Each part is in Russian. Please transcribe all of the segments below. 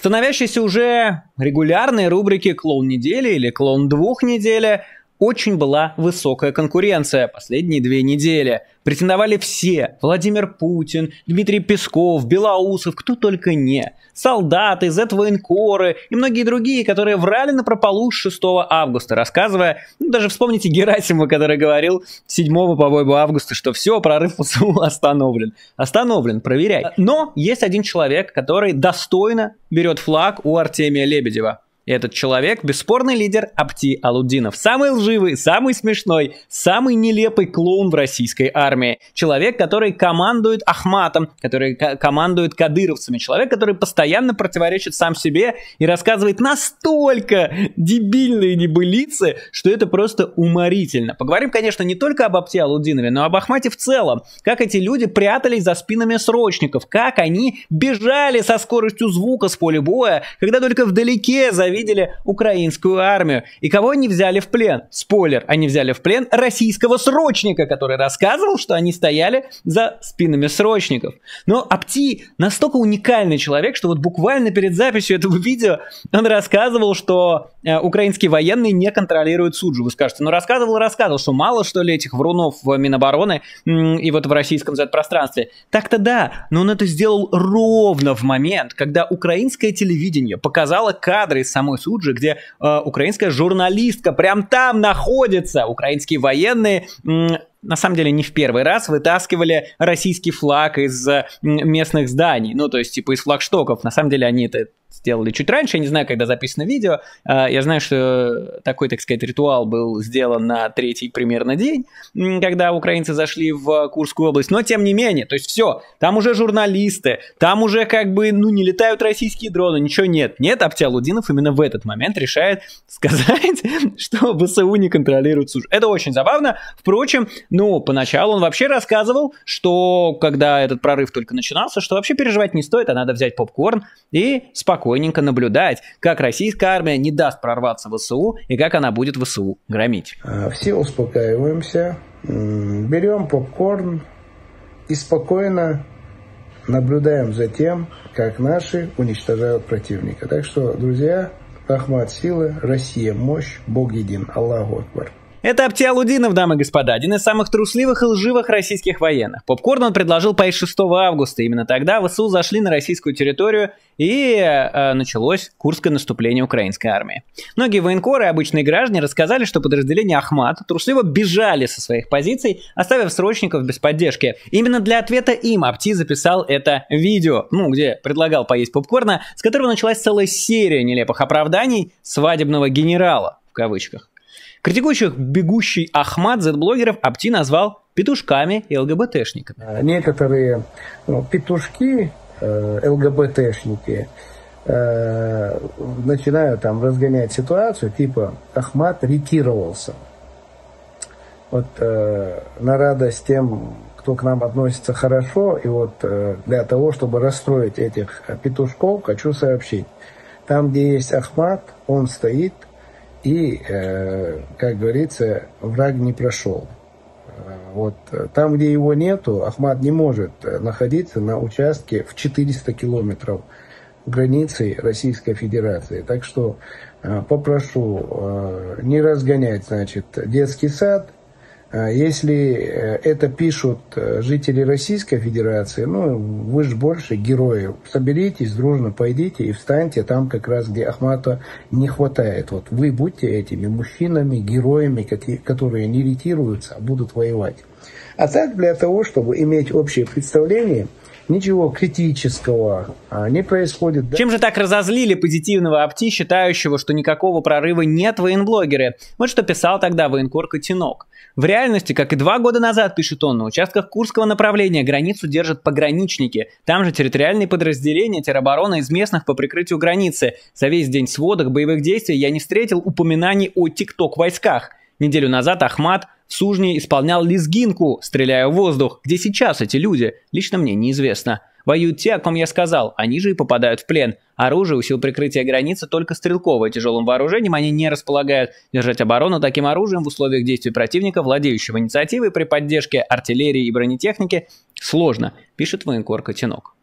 становящейся уже регулярной рубрики «Клоун недели» или «Клоун двух недели» очень была высокая конкуренция последние две недели. Претендовали все. Владимир Путин, Дмитрий Песков, Белоусов, кто только не. Солдаты, Z-военкоры и многие другие, которые врали на прополу с 6 августа, рассказывая, ну, даже вспомните Герасимова, который говорил 7 по-моему, августа, что все, прорыв ВСУ остановлен. Остановлен, проверяй. Но есть один человек, который достойно берет флаг у Артемия Лебедева. И этот человек – бесспорный лидер Апти Алудинов. Самый лживый, самый смешной, самый нелепый клоун в российской армии. Человек, который командует Ахматом, который командует кадыровцами. Человек, который постоянно противоречит сам себе и рассказывает настолько дебильные небылицы, что это просто уморительно. Поговорим, конечно, не только об Апти Алудинове, но об Ахмате в целом. Как эти люди прятались за спинами срочников, как они бежали со скоростью звука с поля боя, когда только вдалеке завидели видели украинскую армию. И кого они взяли в плен? Спойлер, они взяли в плен российского срочника, который рассказывал, что они стояли за спинами срочников. Но Апти настолько уникальный человек, что вот буквально перед записью этого видео он рассказывал, что э, украинские военные не контролируют Суджу. Вы скажете, ну рассказывал рассказывал, что мало что ли этих врунов в Минобороны и вот в российском Z-пространстве. Так-то да, но он это сделал ровно в момент, когда украинское телевидение показало кадры из самой Суджи, где э, украинская журналистка прям там находится. Украинские военные на самом деле не в первый раз вытаскивали российский флаг из местных зданий, ну то есть типа из флагштоков. На самом деле они это сделали чуть раньше, я не знаю, когда записано видео, а, я знаю, что такой, так сказать, ритуал был сделан на третий примерно день, когда украинцы зашли в Курскую область, но тем не менее, то есть все, там уже журналисты, там уже как бы, ну, не летают российские дроны, ничего нет. Нет, Аптиалудинов именно в этот момент решает сказать, что ВСУ не контролирует Суш. Это очень забавно. Впрочем, ну, поначалу он вообще рассказывал, что когда этот прорыв только начинался, что вообще переживать не стоит, а надо взять попкорн и спокойно спокойненько наблюдать, как российская армия не даст прорваться в ВСУ и как она будет ВСУ громить. А, все успокаиваемся, берем попкорн и спокойно наблюдаем за тем, как наши уничтожают противника. Так что, друзья, Ахмат силы, Россия мощь, Бог един, Аллаху Акбар. Это Аптиалудинов, дамы и господа, один из самых трусливых и лживых российских военных. Попкорн он предложил поесть 6 августа. Именно тогда ВСУ зашли на российскую территорию и э, началось Курское наступление украинской армии. Многие военкоры и обычные граждане рассказали, что подразделения Ахмат трусливо бежали со своих позиций, оставив срочников без поддержки. Именно для ответа им Апти записал это видео, ну, где предлагал поесть попкорна, с которого началась целая серия нелепых оправданий свадебного генерала, в кавычках. Критикующих бегущий Ахмат Z-блогеров Апти назвал петушками и ЛГБТшниками. А некоторые ну, петушки, э, ЛГБТшники, э, начинают там разгонять ситуацию, типа Ахмат ретировался. Вот э, на радость тем, кто к нам относится хорошо, и вот э, для того, чтобы расстроить этих петушков, хочу сообщить. Там, где есть Ахмат, он стоит – и, э, как говорится, враг не прошел. Э, вот там, где его нету, Ахмат не может находиться на участке в 400 километров границы Российской Федерации. Так что э, попрошу не разгонять, значит, детский сад – если э, это пишут э, жители Российской Федерации, ну, вы же больше героев. Соберитесь, дружно пойдите и встаньте там, как раз, где Ахмата не хватает. Вот вы будьте этими мужчинами, героями, которые не ретируются, а будут воевать. А так, для того, чтобы иметь общее представление – ничего критического а, не происходит. Чем же так разозлили позитивного Апти, считающего, что никакого прорыва нет военблогеры? Вот что писал тогда военкор Котенок. В реальности, как и два года назад, пишет он, на участках Курского направления границу держат пограничники. Там же территориальные подразделения теробороны из местных по прикрытию границы. За весь день сводок боевых действий я не встретил упоминаний о ТикТок-войсках. Неделю назад Ахмат в Сужне исполнял лезгинку, стреляя в воздух. Где сейчас эти люди? Лично мне неизвестно. Воюют те, о ком я сказал, они же и попадают в плен. Оружие у сил прикрытия границы только стрелковое, тяжелым вооружением они не располагают. Держать оборону таким оружием в условиях действий противника, владеющего инициативой при поддержке артиллерии и бронетехники, сложно, пишет военкор Котенок.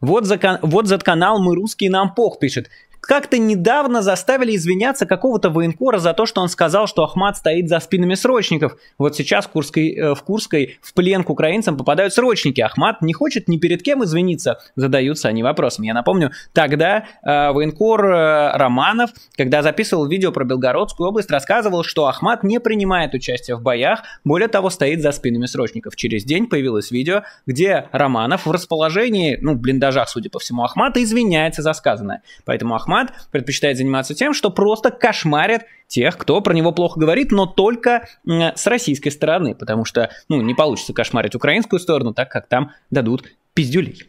Вот, за, вот за канал «Мы русские, нам пох» пишет. Как-то недавно заставили извиняться какого-то военкора за то, что он сказал, что Ахмат стоит за спинами срочников. Вот сейчас в Курской, э, в Курской в плен к украинцам попадают срочники. Ахмат не хочет ни перед кем извиниться. Задаются они вопросом. Я напомню, тогда э, военкор э, Романов, когда записывал видео про Белгородскую область, рассказывал, что Ахмат не принимает участие в боях, более того, стоит за спинами срочников. Через день появилось видео, где Романов в расположении, ну, блиндажах, судя по всему, Ахмата извиняется за сказанное. Поэтому Ахмат Ахмад предпочитает заниматься тем, что просто кошмарит тех, кто про него плохо говорит, но только с российской стороны, потому что, ну, не получится кошмарить украинскую сторону, так как там дадут пиздюлей.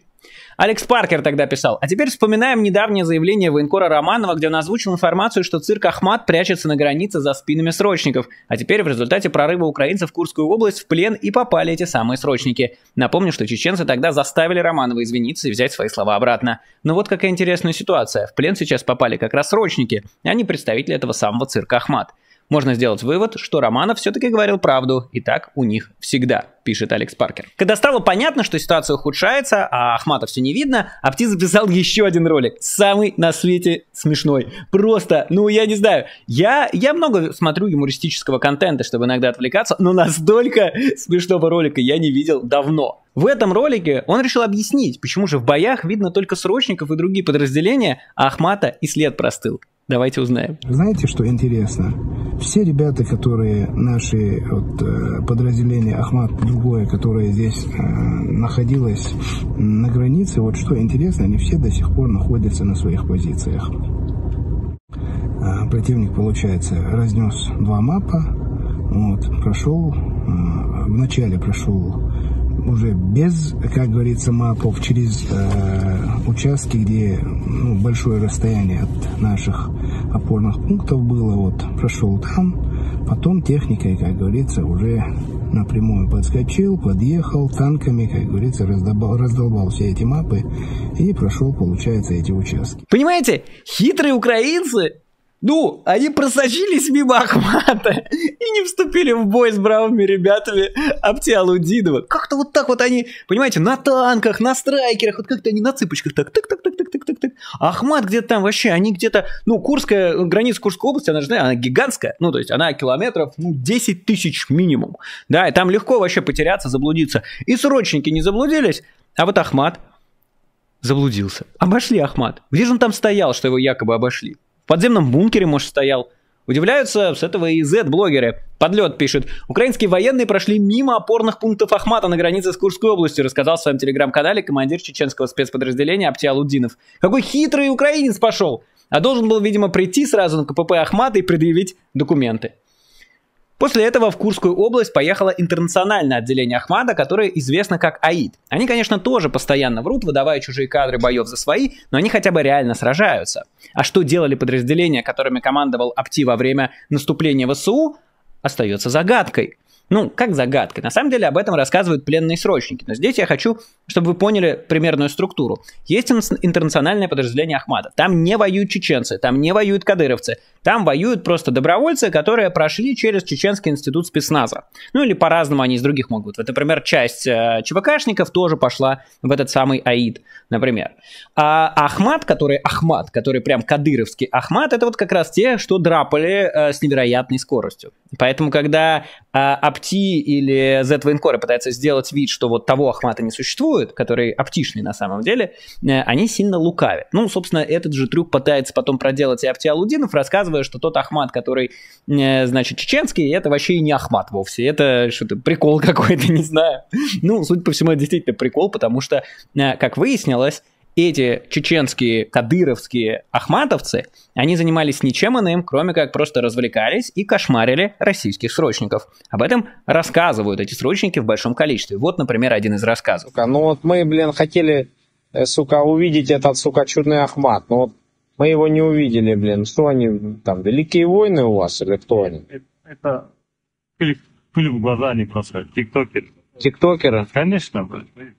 Алекс Паркер тогда писал. А теперь вспоминаем недавнее заявление военкора Романова, где он озвучил информацию, что цирк Ахмат прячется на границе за спинами срочников. А теперь в результате прорыва украинцев в Курскую область в плен и попали эти самые срочники. Напомню, что чеченцы тогда заставили Романова извиниться и взять свои слова обратно. Но вот какая интересная ситуация. В плен сейчас попали как раз срочники, а не представители этого самого цирка Ахмат. Можно сделать вывод, что Романов все-таки говорил правду, и так у них всегда, пишет Алекс Паркер. Когда стало понятно, что ситуация ухудшается, а Ахмата все не видно, Апти записал еще один ролик, самый на свете смешной. Просто, ну я не знаю, я, я много смотрю юмористического контента, чтобы иногда отвлекаться, но настолько смешного ролика я не видел давно. В этом ролике он решил объяснить, почему же в боях видно только срочников и другие подразделения, а Ахмата и след простыл. Давайте узнаем. Знаете, что интересно? Все ребята, которые наши вот, э, подразделения Ахмат другое, которое здесь э, находилось на границе, вот что интересно, они все до сих пор находятся на своих позициях. Э, противник, получается, разнес два мапа, вот, прошел, э, вначале прошел уже без, как говорится, мапов, через э, участки, где ну, большое расстояние от наших опорных пунктов было, вот, прошел там, потом техникой, как говорится, уже напрямую подскочил, подъехал танками, как говорится, раздолбал, раздолбал все эти мапы и прошел, получается, эти участки. Понимаете, хитрые украинцы ну, они просочились мимо Ахмата и не вступили в бой с бравыми ребятами Аптиалудинова. Как-то вот так вот они, понимаете, на танках, на страйкерах, вот как-то они на цыпочках так, так, так, так, так, так, так, так. Ахмат где-то там вообще, они где-то, ну, Курская, граница Курской области, она же, она гигантская, ну, то есть она километров, ну, 10 тысяч минимум. Да, и там легко вообще потеряться, заблудиться. И срочники не заблудились, а вот Ахмат заблудился. Обошли Ахмат. Где же он там стоял, что его якобы обошли? Подземном бункере, может, стоял. Удивляются с этого и Z-блогеры. Подлет пишет. Украинские военные прошли мимо опорных пунктов Ахмата на границе с Курской областью, рассказал в своем телеграм-канале командир чеченского спецподразделения Аптиалудинов. Какой хитрый украинец пошел! А должен был, видимо, прийти сразу на КПП Ахмата и предъявить документы. После этого в Курскую область поехало интернациональное отделение Ахмада, которое известно как АИД. Они, конечно, тоже постоянно врут, выдавая чужие кадры боев за свои, но они хотя бы реально сражаются. А что делали подразделения, которыми командовал Апти во время наступления ВСУ, остается загадкой. Ну, как загадка. На самом деле об этом рассказывают пленные срочники. Но здесь я хочу, чтобы вы поняли примерную структуру. Есть интернациональное подразделение Ахмада. Там не воюют чеченцы, там не воюют кадыровцы. Там воюют просто добровольцы, которые прошли через Чеченский институт спецназа. Ну или по-разному они из других могут. Вот, например, часть э, ЧВКшников тоже пошла в этот самый АИД, например. А Ахмат, который Ахмат, который прям кадыровский Ахмат, это вот как раз те, что драпали э, с невероятной скоростью. Поэтому, когда э, Апти или Z-военкоры пытаются сделать вид, что вот того Ахмата не существует, который аптишный на самом деле, э, они сильно лукавят. Ну, собственно, этот же трюк пытается потом проделать и Апти Алудинов, рассказывая рассказывая, что тот Ахмат, который, э, значит, чеченский, это вообще и не Ахмат вовсе. Это что-то прикол какой-то, не знаю. Ну, судя по всему, это действительно прикол, потому что, э, как выяснилось, эти чеченские кадыровские ахматовцы, они занимались ничем иным, кроме как просто развлекались и кошмарили российских срочников. Об этом рассказывают эти срочники в большом количестве. Вот, например, один из рассказов. Ну вот мы, блин, хотели, э, сука, увидеть этот, сука, чудный Ахмат. Ну вот мы его не увидели, блин. Что они там, великие войны у вас или кто они? Это пыль, пыль в глаза не просто, тиктокеры. Тиктокеры? Конечно, блин.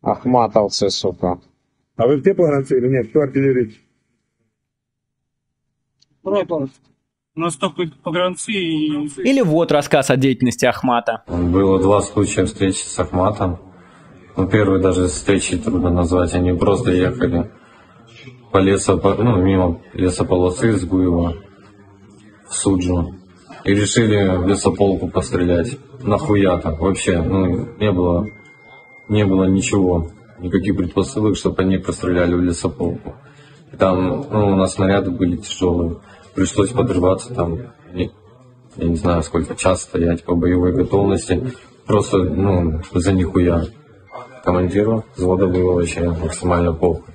Ахматовцы, сука. А вы в теплогранце или нет? Кто артиллерийский? У нас только погранцы и... Или вот рассказ о деятельности Ахмата. Было два случая встречи с Ахматом. Ну, первые даже встречи трудно назвать. Они просто ехали по лесу, ну, мимо лесополосы из Гуева в Суджу. И решили в лесополку пострелять. Нахуя так? Вообще, ну, не было, не было ничего. Никаких предпосылок, чтобы они постреляли в лесополку. И там, ну, у нас снаряды были тяжелые. Пришлось подрываться там, я не знаю, сколько час стоять по боевой готовности. Просто, ну, за нихуя командиру взвода было вообще максимально плохо.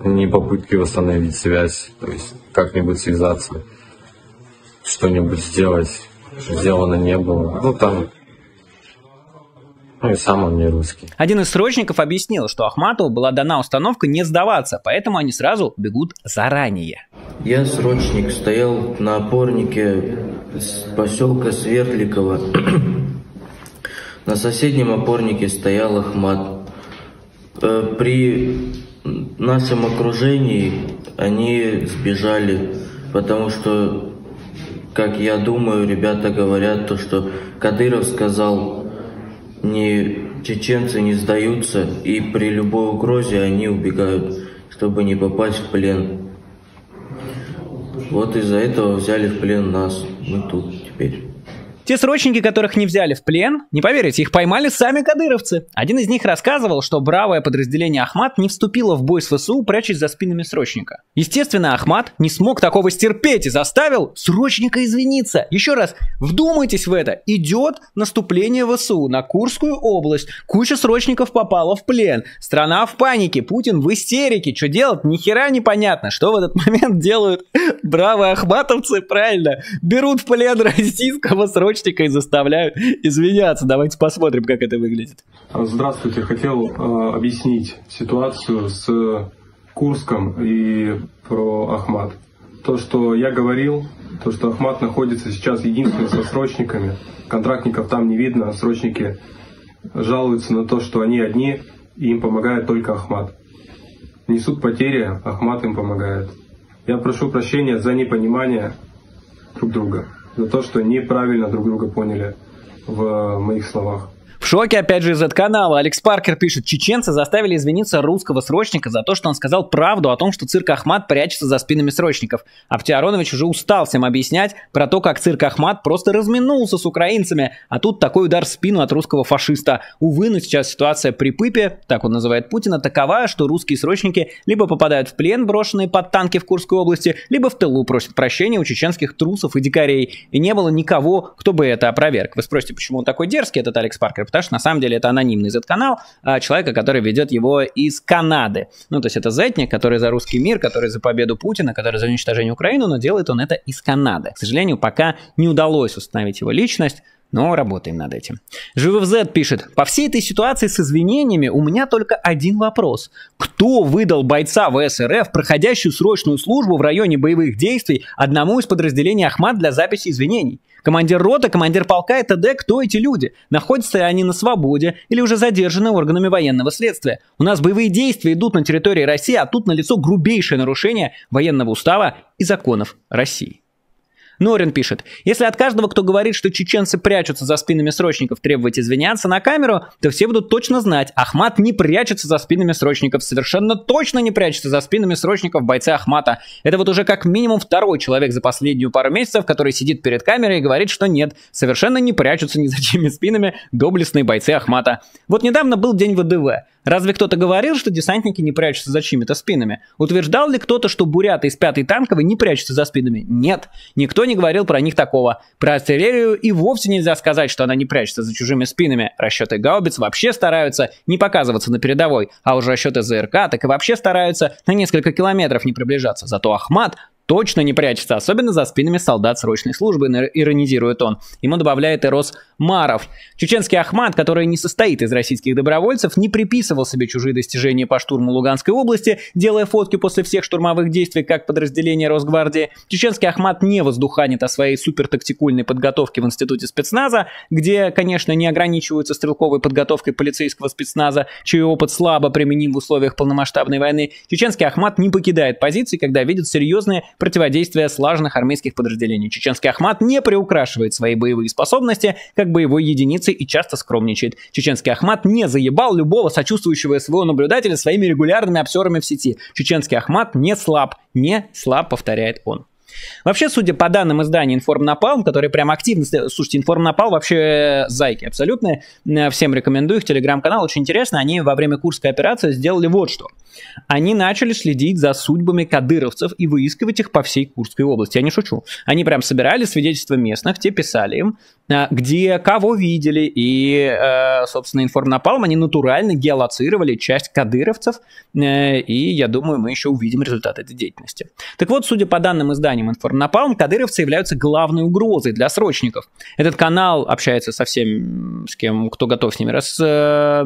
Ни попытки восстановить связь, то есть как-нибудь связаться, что-нибудь сделать, сделано не было. Ну, там ну и сам он не русский. Один из срочников объяснил, что Ахматову была дана установка не сдаваться, поэтому они сразу бегут заранее. Я срочник, стоял на опорнике с поселка Свердликова. На соседнем опорнике стоял Ахмат. Э, при нашем окружении они сбежали, потому что, как я думаю, ребята говорят то, что Кадыров сказал, не чеченцы не сдаются, и при любой угрозе они убегают, чтобы не попасть в плен. Вот из-за этого взяли в плен нас. Мы тут теперь. Те срочники, которых не взяли в плен, не поверите, их поймали сами кадыровцы. Один из них рассказывал, что бравое подразделение Ахмат не вступило в бой с ВСУ, прячась за спинами срочника. Естественно, Ахмат не смог такого стерпеть и заставил срочника извиниться. Еще раз, вдумайтесь в это. Идет наступление ВСУ на Курскую область. Куча срочников попала в плен. Страна в панике, Путин в истерике. Что делать? Ни хера непонятно. Что в этот момент делают бравые ахматовцы? Правильно, берут в плен российского срочника срочника и заставляют извиняться. Давайте посмотрим, как это выглядит. Здравствуйте. Хотел э, объяснить ситуацию с Курском и про Ахмат. То, что я говорил, то, что Ахмат находится сейчас единственным со срочниками, контрактников там не видно, срочники жалуются на то, что они одни, и им помогает только Ахмат. Несут потери, Ахмат им помогает. Я прошу прощения за непонимание друг друга за то, что неправильно друг друга поняли в моих словах. В шоке, опять же, из этого канала. Алекс Паркер пишет, чеченцы заставили извиниться русского срочника за то, что он сказал правду о том, что цирк Ахмат прячется за спинами срочников. Аптиаронович уже устал всем объяснять про то, как цирк Ахмат просто разминулся с украинцами, а тут такой удар в спину от русского фашиста. Увы, но сейчас ситуация при Пыпе, так он называет Путина, такова, что русские срочники либо попадают в плен, брошенные под танки в Курской области, либо в тылу просят прощения у чеченских трусов и дикарей. И не было никого, кто бы это опроверг. Вы спросите, почему он такой дерзкий, этот Алекс Паркер? Потому что на самом деле это анонимный Z-канал а, человека, который ведет его из Канады. Ну, то есть это Зетник, который за русский мир, который за победу Путина, который за уничтожение Украины, но делает он это из Канады. К сожалению, пока не удалось установить его личность, но работаем над этим. Z пишет, по всей этой ситуации с извинениями у меня только один вопрос. Кто выдал бойца ВСРФ, проходящую срочную службу в районе боевых действий, одному из подразделений Ахмат для записи извинений? Командир рота, командир полка и т.д. Кто эти люди? Находятся они на свободе или уже задержаны органами военного следствия? У нас боевые действия идут на территории России, а тут налицо грубейшее нарушение военного устава и законов России. Норин пишет, если от каждого, кто говорит, что чеченцы прячутся за спинами срочников, требовать извиняться на камеру, то все будут точно знать, Ахмат не прячется за спинами срочников, совершенно точно не прячется за спинами срочников бойцы Ахмата. Это вот уже как минимум второй человек за последнюю пару месяцев, который сидит перед камерой и говорит, что нет, совершенно не прячутся ни за чьими спинами доблестные бойцы Ахмата. Вот недавно был день ВДВ. Разве кто-то говорил, что десантники не прячутся за чьими-то спинами? Утверждал ли кто-то, что буряты из 5-й танковой не прячутся за спинами? Нет, никто не говорил про них такого. Про артиллерию и вовсе нельзя сказать, что она не прячется за чужими спинами. Расчеты гаубиц вообще стараются не показываться на передовой, а уже расчеты ЗРК так и вообще стараются на несколько километров не приближаться. Зато Ахмат точно не прячется, особенно за спинами солдат срочной службы, иронизирует он. Ему добавляет Эрос Маров. Чеченский Ахмат, который не состоит из российских добровольцев, не приписывал себе чужие достижения по штурму Луганской области, делая фотки после всех штурмовых действий как подразделение Росгвардии. Чеченский Ахмат не воздуханит о своей супертактикульной подготовке в институте спецназа, где, конечно, не ограничиваются стрелковой подготовкой полицейского спецназа, чей опыт слабо применим в условиях полномасштабной войны. Чеченский Ахмат не покидает позиции, когда видит серьезные противодействия слаженных армейских подразделений. Чеченский Ахмат не приукрашивает свои боевые способности как боевой единицы и часто скромничает. Чеченский Ахмат не заебал любого сочувствующего своего наблюдателя своими регулярными обсерами в сети. Чеченский Ахмат не слаб, не слаб, повторяет он. Вообще, судя по данным издания Информнапалм, которые прям активно... Слушайте, Информнапал вообще зайки абсолютно. Всем рекомендую их телеграм-канал, очень интересно. Они во время Курской операции сделали вот что. Они начали следить за судьбами кадыровцев и выискивать их по всей Курской области. Я не шучу. Они прям собирали свидетельства местных, те писали им, где кого видели, и, э, собственно, информнапалм они натурально геолоцировали часть кадыровцев, э, и я думаю, мы еще увидим результат этой деятельности. Так вот, судя по данным изданиям информнапалм, кадыровцы являются главной угрозой для срочников. Этот канал общается со всем, с кем, кто готов с ними раз, э,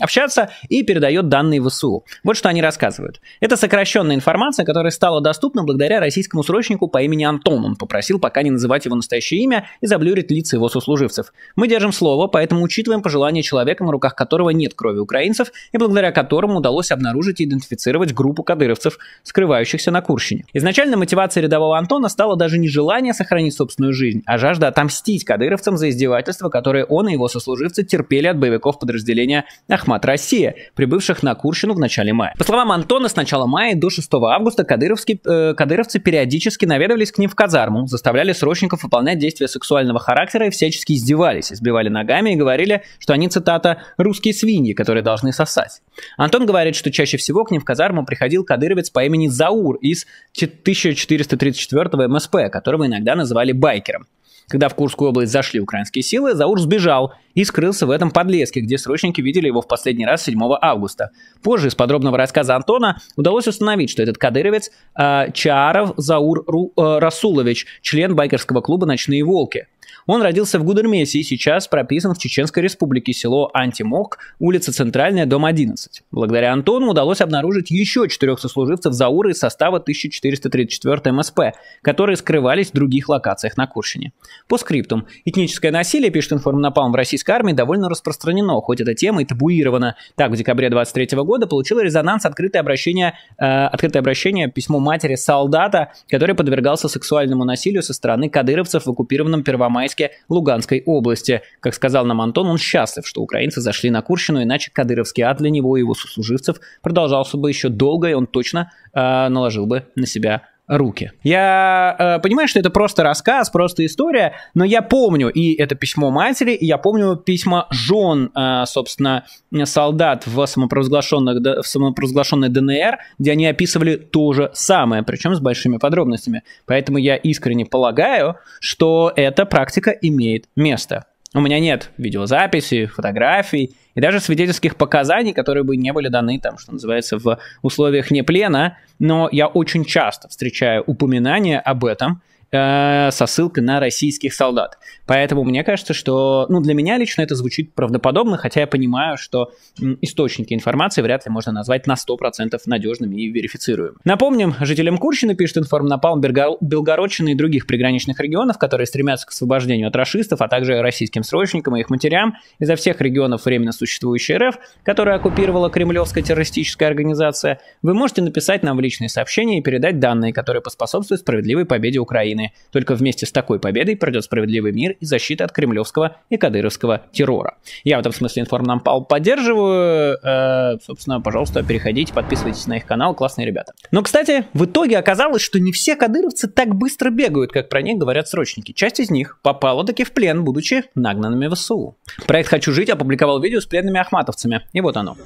общаться, и передает данные ВСУ. Вот что они рассказывают. Это сокращенная информация, которая стала доступна благодаря российскому срочнику по имени Антон. Он попросил пока не называть его настоящее имя и заблюрить лица его сослуживцев. Мы держим слово, поэтому учитываем пожелания человека, на руках которого нет крови украинцев, и благодаря которому удалось обнаружить и идентифицировать группу кадыровцев, скрывающихся на Курщине. Изначально мотивацией рядового Антона стало даже не желание сохранить собственную жизнь, а жажда отомстить кадыровцам за издевательства, которые он и его сослуживцы терпели от боевиков подразделения Ахмат Россия, прибывших на Курщину в начале мая. По словам Антона, с начала мая до 6 августа кадыровские, э, кадыровцы периодически наведывались к ним в казарму, заставляли срочников выполнять действия сексуального характера и всячески издевались, избивали ногами и говорили, что они, цитата, «русские свиньи, которые должны сосать». Антон говорит, что чаще всего к ним в казарму приходил кадыровец по имени Заур из 1434 МСП, которого иногда называли байкером. Когда в Курскую область зашли украинские силы, Заур сбежал и скрылся в этом подлеске, где срочники видели его в последний раз 7 августа. Позже из подробного рассказа Антона удалось установить, что этот кадыровец э, Чааров Заур Ру, э, Расулович, член байкерского клуба «Ночные волки». Он родился в Гудермесе и сейчас прописан в Чеченской республике, село Антимок, улица Центральная, дом 11. Благодаря Антону удалось обнаружить еще четырех сослуживцев Заура из состава 1434 МСП, которые скрывались в других локациях на Курщине. По скриптум. Этническое насилие, пишет информнапалм в российской армии, довольно распространено, хоть эта тема и табуирована. Так, в декабре 23 года получило резонанс открытое обращение, э, открытое обращение, письмо матери солдата, который подвергался сексуальному насилию со стороны кадыровцев в оккупированном Первомайске Первомайске Луганской области. Как сказал нам Антон, он счастлив, что украинцы зашли на Курщину, иначе кадыровский ад для него и его сослуживцев продолжался бы еще долго, и он точно э, наложил бы на себя руки. Я э, понимаю, что это просто рассказ, просто история, но я помню и это письмо матери, и я помню письма жен, э, собственно, солдат в, самопровозглашенных, в самопровозглашенной ДНР, где они описывали то же самое, причем с большими подробностями. Поэтому я искренне полагаю, что эта практика имеет место. У меня нет видеозаписи, фотографий и даже свидетельских показаний, которые бы не были даны, там, что называется, в условиях не плена, но я очень часто встречаю упоминания об этом, э, со ссылкой на российских солдат. Поэтому мне кажется, что ну, для меня лично это звучит правдоподобно, хотя я понимаю, что источники информации вряд ли можно назвать на 100% надежными и верифицируемыми. Напомним, жителям Курщины пишет информнапалм Белгородчины и других приграничных регионов, которые стремятся к освобождению от расистов, а также российским срочникам и их матерям изо всех регионов временно существующей РФ, которая оккупировала кремлевская террористическая организация, вы можете написать нам в личные сообщения и передать данные, которые поспособствуют справедливой победе Украины. Только вместе с такой победой придет справедливый мир и защита от кремлевского и кадыровского террора. Я в этом смысле информнампал поддерживаю. Э, собственно, пожалуйста, переходите, подписывайтесь на их канал, классные ребята. Но, кстати, в итоге оказалось, что не все кадыровцы так быстро бегают, как про них говорят срочники. Часть из них попала таки в плен, будучи нагнанными в СУ. Проект «Хочу жить» опубликовал видео с пленными ахматовцами. И вот оно.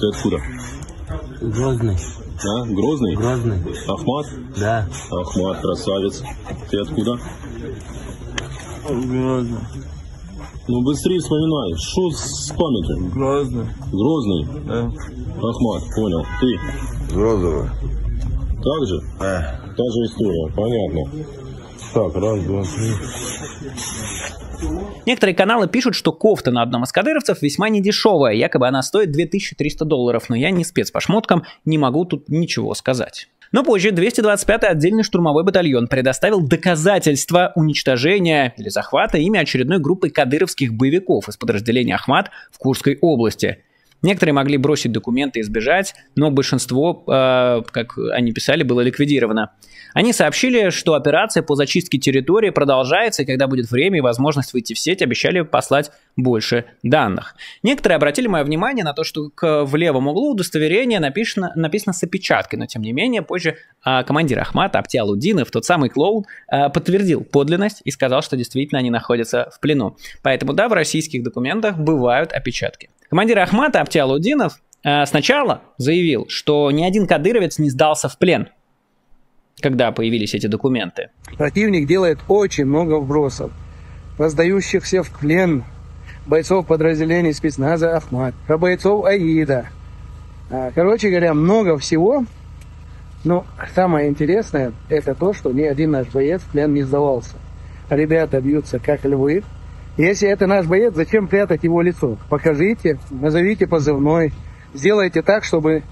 Ты откуда? Грозный. А? Грозный? Грозный. Ахмат? Да. Ахмат, красавец. Ты откуда? Грозный. Ну быстрее вспоминай. Что с памятью? Грозный. Грозный? Да. Ахмат, понял. Ты? Грозово. Так же? А. Та же история, понятно. Так, раз, два, три. Некоторые каналы пишут, что кофта на одном из кадыровцев весьма недешевая, якобы она стоит 2300 долларов, но я не спец по шмоткам, не могу тут ничего сказать. Но позже 225-й отдельный штурмовой батальон предоставил доказательства уничтожения или захвата ими очередной группы кадыровских боевиков из подразделения Ахмат в Курской области. Некоторые могли бросить документы и сбежать, но большинство, э, как они писали, было ликвидировано. Они сообщили, что операция по зачистке территории продолжается, и когда будет время и возможность выйти в сеть, обещали послать больше данных. Некоторые обратили мое внимание на то, что к, в левом углу удостоверение написано, написано с опечаткой, но тем не менее позже а, командир Ахмата Аптиалудинов, тот самый клоун, а, подтвердил подлинность и сказал, что действительно они находятся в плену. Поэтому да, в российских документах бывают опечатки. Командир Ахмата Аптиалудинов а, сначала заявил, что ни один кадыровец не сдался в плен когда появились эти документы? Противник делает очень много вбросов, воздающихся в плен бойцов подразделений спецназа Ахмат, про бойцов Аида. А, короче говоря, много всего. Но самое интересное, это то, что ни один наш боец в плен не сдавался. Ребята бьются как львы. Если это наш боец, зачем прятать его лицо? Покажите, назовите позывной, сделайте так, чтобы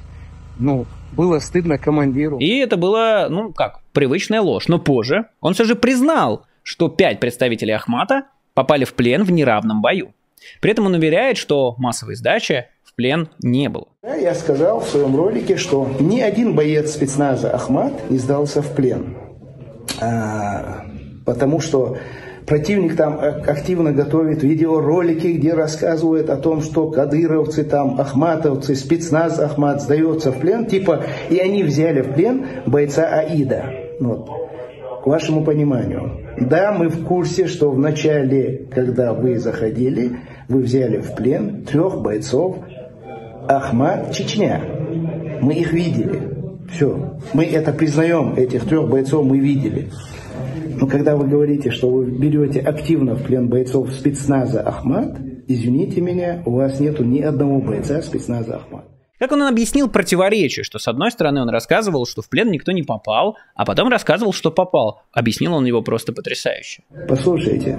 ну, было стыдно командиру. И это было, ну как, привычная ложь. Но позже он все же признал, что пять представителей Ахмата попали в плен в неравном бою. При этом он уверяет, что массовой сдачи в плен не было. Я сказал в своем ролике, что ни один боец спецназа Ахмат не сдался в плен. А, потому что Противник там активно готовит видеоролики, где рассказывает о том, что кадыровцы, там, ахматовцы, спецназ Ахмат сдается в плен, типа, и они взяли в плен бойца Аида. Вот. К вашему пониманию. Да, мы в курсе, что в начале, когда вы заходили, вы взяли в плен трех бойцов Ахмат Чечня. Мы их видели. Все. Мы это признаем, этих трех бойцов мы видели. Но когда вы говорите, что вы берете активно в плен бойцов спецназа Ахмат, извините меня, у вас нету ни одного бойца спецназа Ахмат. Как он объяснил противоречие, что с одной стороны он рассказывал, что в плен никто не попал, а потом рассказывал, что попал. Объяснил он его просто потрясающе. Послушайте,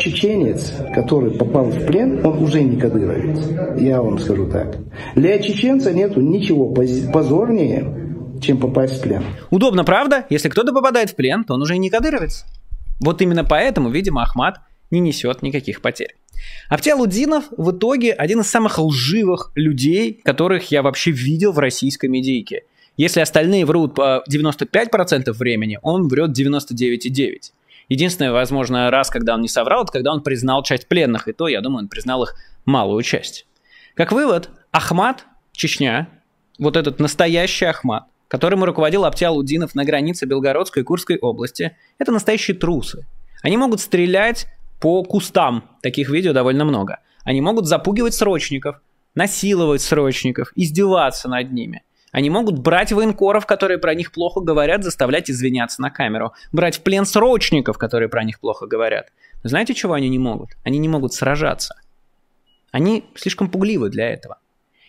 чеченец, который попал в плен, он уже не кадыровец. Я вам скажу так. Для чеченца нету ничего позорнее, чем попасть в плен. Удобно, правда? Если кто-то попадает в плен, то он уже не кадыровец. Вот именно поэтому, видимо, Ахмат не несет никаких потерь. Аптиалудинов в итоге один из самых лживых людей, которых я вообще видел в российской медийке. Если остальные врут по 95% времени, он врет 99,9%. Единственное, возможно, раз, когда он не соврал, это когда он признал часть пленных, и то, я думаю, он признал их малую часть. Как вывод, Ахмат, Чечня, вот этот настоящий Ахмат, которым руководил Аптиал-Удинов на границе Белгородской и Курской области, это настоящие трусы. Они могут стрелять по кустам, таких видео довольно много. Они могут запугивать срочников, насиловать срочников, издеваться над ними. Они могут брать военкоров, которые про них плохо говорят, заставлять извиняться на камеру. Брать в плен срочников, которые про них плохо говорят. Знаете, чего они не могут? Они не могут сражаться. Они слишком пугливы для этого.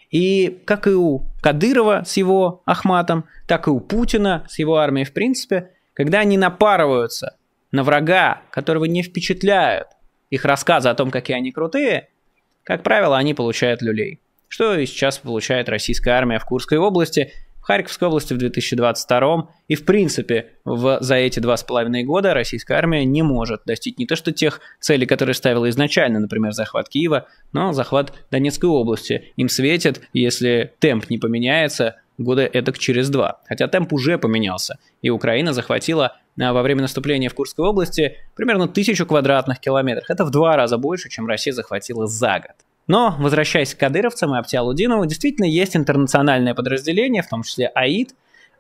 И как и у Кадырова с его Ахматом, так и у Путина с его армией, в принципе, когда они напарываются на врага, которого не впечатляют их рассказы о том, какие они крутые, как правило, они получают люлей. Что и сейчас получает российская армия в Курской области – Харьковской области в 2022 и в принципе в, за эти два с половиной года российская армия не может достичь не то что тех целей, которые ставила изначально, например, захват Киева, но захват Донецкой области. Им светит, если темп не поменяется, года этак через два. Хотя темп уже поменялся, и Украина захватила а, во время наступления в Курской области примерно тысячу квадратных километров. Это в два раза больше, чем Россия захватила за год. Но, возвращаясь к кадыровцам и Аптиалудинову, действительно есть интернациональное подразделение, в том числе АИД,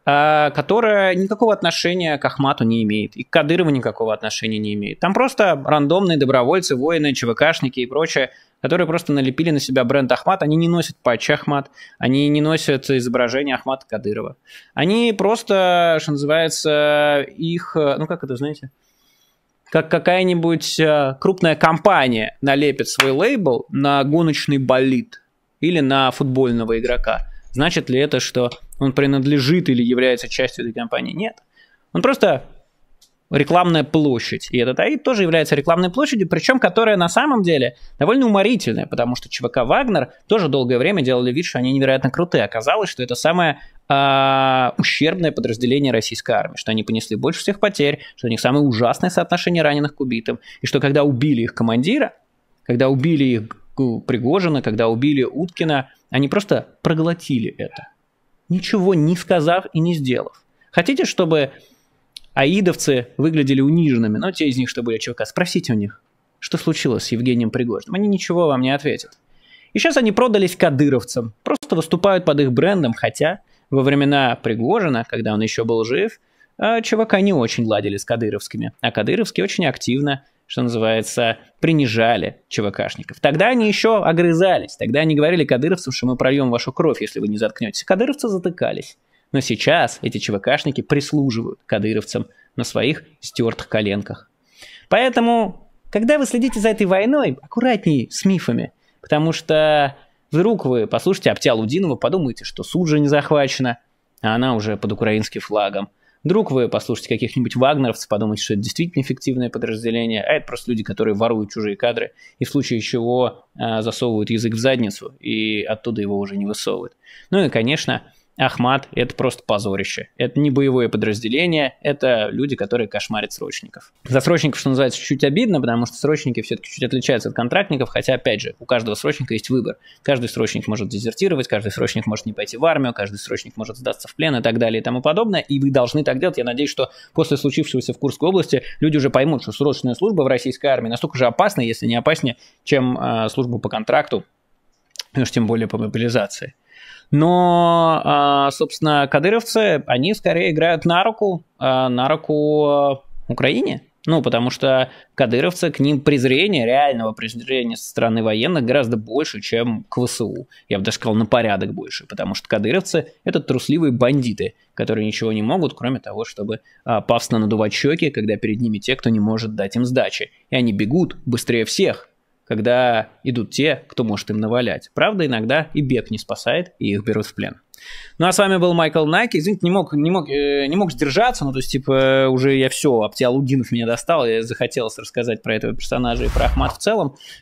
а, которое никакого отношения к Ахмату не имеет, и к Кадырову никакого отношения не имеет. Там просто рандомные добровольцы, воины, ЧВКшники и прочее, которые просто налепили на себя бренд Ахмат, они не носят патчи Ахмат, они не носят изображение Ахмата Кадырова. Они просто, что называется, их, ну как это, знаете, как какая-нибудь э, крупная компания налепит свой лейбл на гоночный болид или на футбольного игрока, значит ли это, что он принадлежит или является частью этой компании? Нет. Он просто рекламная площадь. И этот АИД тоже является рекламной площадью, причем которая на самом деле довольно уморительная, потому что ЧВК «Вагнер» тоже долгое время делали вид, что они невероятно крутые. Оказалось, что это самое э, ущербное подразделение российской армии, что они понесли больше всех потерь, что у них самое ужасное соотношение раненых к убитым, и что когда убили их командира, когда убили их Пригожина, когда убили Уткина, они просто проглотили это. Ничего не сказав и не сделав. Хотите, чтобы аидовцы выглядели униженными, но те из них, что были ЧВК, спросите у них, что случилось с Евгением Пригожиным. Они ничего вам не ответят. И сейчас они продались кадыровцам, просто выступают под их брендом, хотя во времена Пригожина, когда он еще был жив, а, ЧВК не очень ладили с кадыровскими, а кадыровские очень активно что называется, принижали ЧВКшников. Тогда они еще огрызались, тогда они говорили кадыровцам, что мы прольем вашу кровь, если вы не заткнетесь. Кадыровцы затыкались. Но сейчас эти ЧВКшники прислуживают кадыровцам на своих стертых коленках. Поэтому, когда вы следите за этой войной, аккуратней с мифами, потому что вдруг вы послушайте Аптя Лудинова, подумаете, что Суджа не захвачена, а она уже под украинским флагом. Вдруг вы послушаете каких-нибудь вагнеровцев, подумаете, что это действительно эффективное подразделение, а это просто люди, которые воруют чужие кадры и в случае чего э, засовывают язык в задницу и оттуда его уже не высовывают. Ну и, конечно, Ахмат – это просто позорище. Это не боевое подразделение, это люди, которые кошмарят срочников. За срочников, что называется, чуть обидно, потому что срочники все-таки чуть отличаются от контрактников, хотя, опять же, у каждого срочника есть выбор. Каждый срочник может дезертировать, каждый срочник может не пойти в армию, каждый срочник может сдаться в плен и так далее и тому подобное, и вы должны так делать. Я надеюсь, что после случившегося в Курской области люди уже поймут, что срочная служба в российской армии настолько же опасна, если не опаснее, чем э, служба по контракту, ну уж тем более по мобилизации. Но, а, собственно, кадыровцы, они скорее играют на руку, а, на руку Украине. Ну, потому что кадыровцы, к ним презрение, реального презрения со стороны военных гораздо больше, чем к ВСУ. Я бы даже сказал, на порядок больше. Потому что кадыровцы – это трусливые бандиты, которые ничего не могут, кроме того, чтобы а, пафосно надувать щеки, когда перед ними те, кто не может дать им сдачи. И они бегут быстрее всех, когда идут те, кто может им навалять. Правда, иногда и бег не спасает, и их берут в плен. Ну а с вами был Майкл Найки. Извините, не мог, не мог, э, не мог сдержаться, ну то есть, типа, уже я все, Аптиалудинов меня достал, я захотелось рассказать про этого персонажа и про Ахмат в целом.